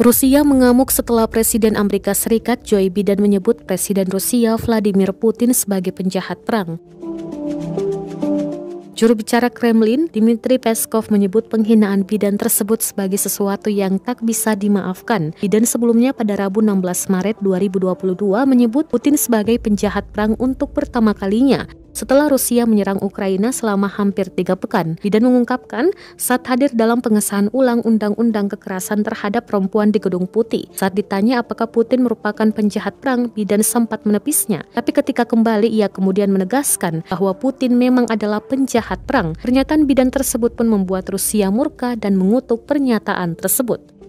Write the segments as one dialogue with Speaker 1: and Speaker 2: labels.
Speaker 1: Rusia mengamuk setelah Presiden Amerika Serikat Joe Biden menyebut Presiden Rusia Vladimir Putin sebagai penjahat perang. Juru bicara Kremlin, Dmitry Peskov menyebut penghinaan Biden tersebut sebagai sesuatu yang tak bisa dimaafkan. Biden sebelumnya pada Rabu 16 Maret 2022 menyebut Putin sebagai penjahat perang untuk pertama kalinya setelah Rusia menyerang Ukraina selama hampir tiga pekan. Biden mengungkapkan saat hadir dalam pengesahan ulang undang-undang kekerasan terhadap perempuan di Gedung Putih. Saat ditanya apakah Putin merupakan penjahat perang, Biden sempat menepisnya. Tapi ketika kembali ia kemudian menegaskan bahwa Putin memang adalah penjahat perang. Pernyataan Biden tersebut pun membuat Rusia murka dan mengutuk pernyataan tersebut.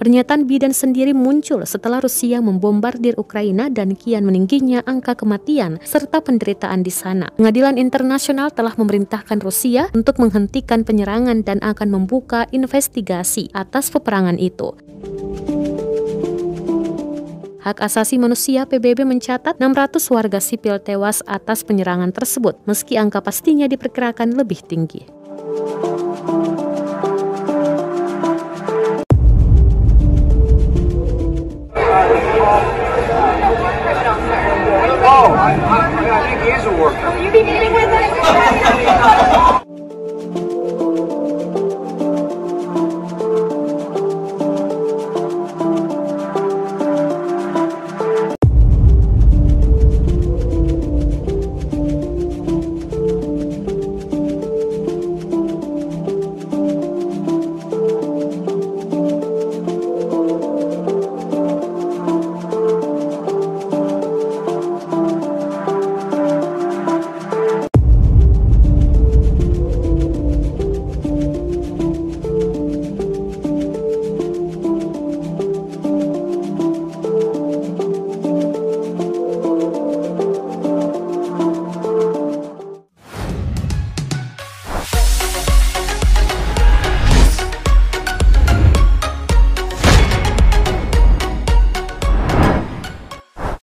Speaker 1: Pernyataan Biden sendiri muncul setelah Rusia membombardir Ukraina dan kian meningginya angka kematian serta penderitaan di sana. Pengadilan internasional telah memerintahkan Rusia untuk menghentikan penyerangan dan akan membuka investigasi atas peperangan itu. Hak Asasi Manusia PBB mencatat 600 warga sipil tewas atas penyerangan tersebut, meski angka pastinya diperkirakan lebih tinggi. be meeting with